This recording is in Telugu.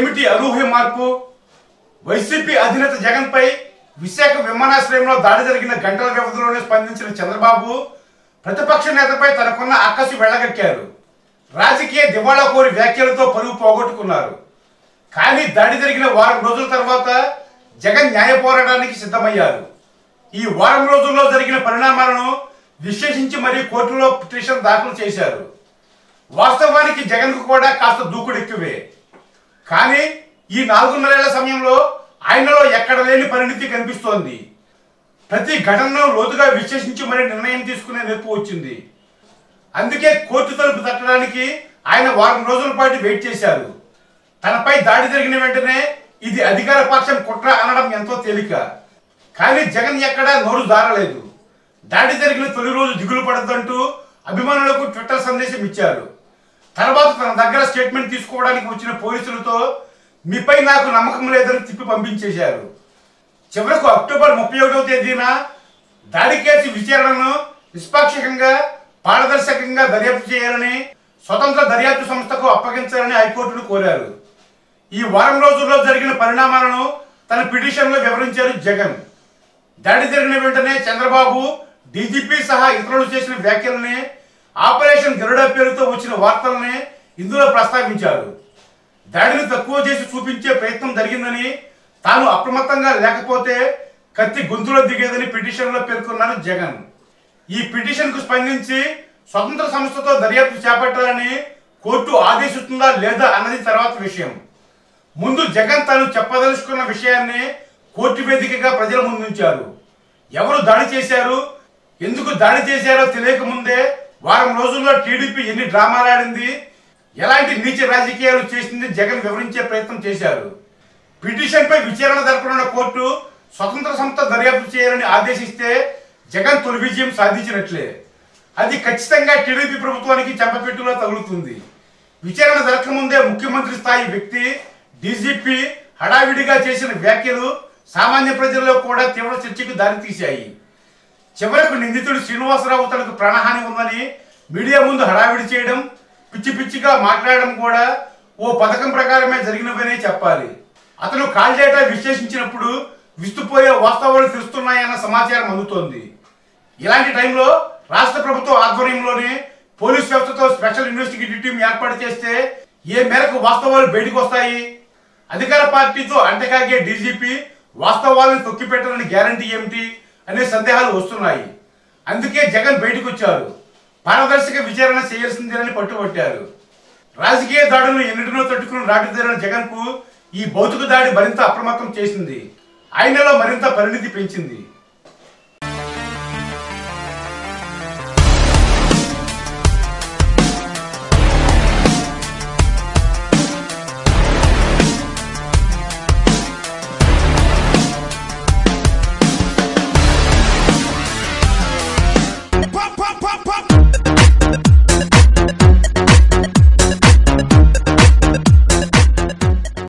మార్పు? వైసీపీ అధినేత జగన్ పై విశాఖ విమానాశ్రయంలో దాడి జరిగిన గంటల వ్యవధిలోనే స్పందించిన చంద్రబాబు ప్రతిపక్ష నేతపై తనకున్న అక్కసు వెళ్ళగక్కారు. రాజకీయ దివాళా కోరి వ్యాఖ్యలతో పరుగు పోగొట్టుకున్నారు. కానీ దాడి జరిగిన వారం రోజుల తర్వాత జగన్ న్యాయ పోరాటానికి సిద్ధమయ్యారు. ఈ వారం రోజుల్లో జరిగిన పరిణామాలను విశ్లేషించి మరీ కోర్టులో పిటిషన్ దాఖలు చేశారు. వాస్తవానికి జగన్కు కూడా కాస్త దూకుడు ఎక్కువే. కానీ ఈ నాలుగున్నరేళ్ళ సమయంలో ఆయనలో ఎక్కడ లేని పరిణితి కనిపిస్తోంది. ప్రతి ఘటనను లోతుగా విశ్లేషించి మరీ నిర్ణయం తీసుకునే నేర్పు వచ్చింది. అందుకే కోర్టు తలుపు తట్టడానికి ఆయన వారం రోజుల పాటు వెయిట్ చేశారు. తనపై దాడి జరిగిన వెంటనే ఇది అధికార పక్షం కుట్ర అనడం ఎంతో తేలిక. కానీ జగన్ ఎక్కడా నోరు దారలేదు దాడి జరిగిన తొలి రోజు దిగులు పడద్దంటూ అభిమానులకు ట్విట్టర్ సందేశం ఇచ్చారు. తర్వాత తన దగ్గర స్టేట్మెంట్ తీసుకోవడానికి వచ్చిన పోలీసులతో మీపై నాకు నమ్మకం లేదని తిప్పి పంపించేశారు. చివరకు అక్టోబర్ ముప్పై ఒకటవ తేదీన దాడి కేసు విచారణను నిష్పాక్షికంగా పారదర్శకంగా దర్యాప్తు చేయాలని స్వతంత్ర దర్యాప్తు సంస్థకు అప్పగించాలని హైకోర్టును కోరారు. ఈ వారం రోజుల్లో జరిగిన పరిణామాలను తన పిటిషన్లో వివరించారు జగన్. దాడి జరిగిన వెంటనే చంద్రబాబు డీజీపీ సహా ఇతరులు చేసిన వ్యాఖ్యలని ఆపరేషన్ గరుడ పేరుతో వచ్చిన వార్తలనే ఇందులో ప్రస్తావించారు. దాడిని తక్కువ చేసి చూపించే ప్రయత్నం జరిగిందని తాను అప్రమత్తంగా లేకపోతే కత్తి గొంతులో దిగేదని పిటిషన్లో పేర్కొన్నారు జగన్. ఈ పిటిషన్కు స్పందించి స్వతంత్ర సంస్థతో దర్యాప్తు చేపట్టాలని కోర్టు ఆదేశిస్తుందా లేదా అన్నది తర్వాత విషయం. ముందు జగన్ తాను చెప్పదలుచుకున్న విషయాన్ని కోర్టు వేదికగా ప్రజల ముందుంచారు. ఎవరు దాడి చేశారు? ఎందుకు దాడి చేశారో తెలియక ముందే వారం రోజుల్లో టీడీపీ ఎన్ని డ్రామాలాడింది ఎలాంటి నీచ రాజకీయాలు చేసింది జగన్ వివరించే ప్రయత్నం చేశారు. పిటిషన్పై విచారణ జరపనున్న కోర్టు స్వతంత్ర సంస్థ దర్యాప్తు చేయాలని ఆదేశిస్తే జగన్ తొలి విజయం సాధించినట్లే. అది ఖచ్చితంగా టీడీపీ ప్రభుత్వానికి చెంపపెట్టులో తగులుతుంది. విచారణ జరగకముందే ముఖ్యమంత్రి స్థాయి వ్యక్తి డీజీపీ హడావిడిగా చేసిన వ్యాఖ్యలు సామాన్య ప్రజల్లో కూడా తీవ్ర చర్చకు దారితీశాయి. చివరకు నిందితుడు శ్రీనివాసరావు తనకు ప్రాణహాని ఉందని మీడియా ముందు హడావిడి చేయడం పిచ్చి పిచ్చిగా మాట్లాడడం కూడా ఓ పథకం ప్రకారమే జరిగినవనే చెప్పాలి. అతను కాల్ డేటా విశ్లేషించినప్పుడు విస్తుపోయే వాస్తవాలు తెలుస్తున్నాయన్న సమాచారం అందుతోంది. ఇలాంటి టైంలో రాష్ట్ర ప్రభుత్వం ఆధ్వర్యంలోనే పోలీస్ వ్యవస్థతో స్పెషల్ ఇన్వెస్టిగేటివ్ టీం ఏర్పాటు చేస్తే ఏ మేరకు వాస్తవాలు బయటకు వస్తాయి? అధికార పార్టీతో అంటకాగే డీజీపీ వాస్తవాలను తొక్కిపెట్టాలని గ్యారంటీ ఏమిటి? అనే సందేహాలు వస్తున్నాయి. అందుకే జగన్ బయటకు వచ్చారు పారదర్శక విచారణ చేయాల్సిందేనని పట్టుబట్టారు. రాజకీయ దాడులను ఎన్నిటినో తట్టుకుని రాటుదేరిన జగన్కు ఈ భౌతిక దాడి మరింత అప్రమత్తం చేసింది. ఆయనలో మరింత పరిణితి పెంచింది.